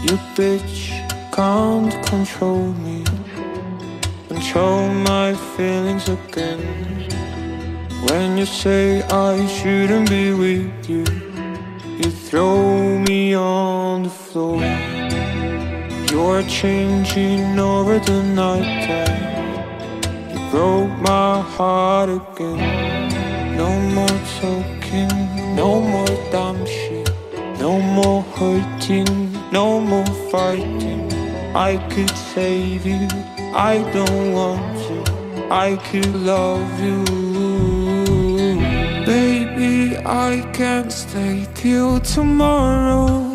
You bitch can't control me. Control my feelings again. When you say I shouldn't be with you You throw me on the floor. You're changing over the night time. You broke my heart again. No more talking, no more dumb shit No more hurting, no more fighting. I could save you, I don't want to I could love you. Baby, I can't stay till tomorrow.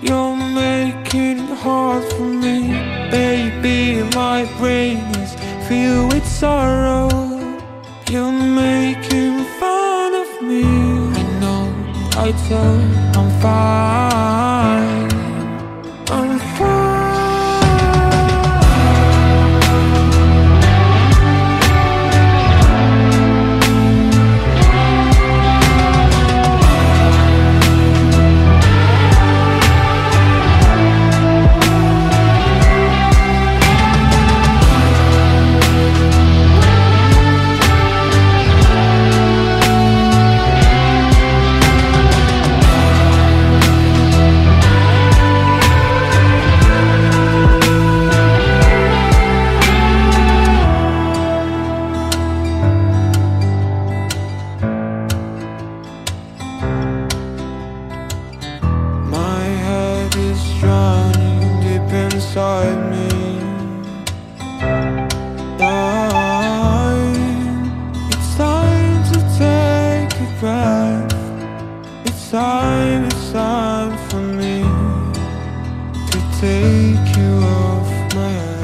You're making it hard for me. Baby, my brain is filled with sorrow I tell, I'm fine. I'm fine inside me. Time, it's time to take a breath. It's time, it's time for me to take you off my head.